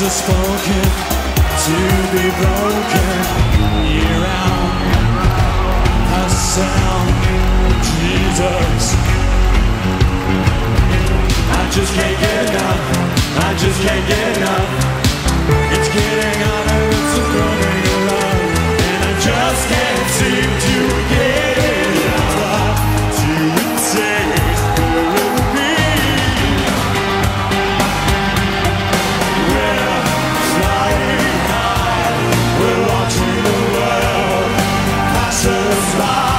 words are spoken to be broken year out. A sound, Jesus. I just can't get enough. I just can't get enough. It's getting harder to grow in love, and I just can't seem to. smile.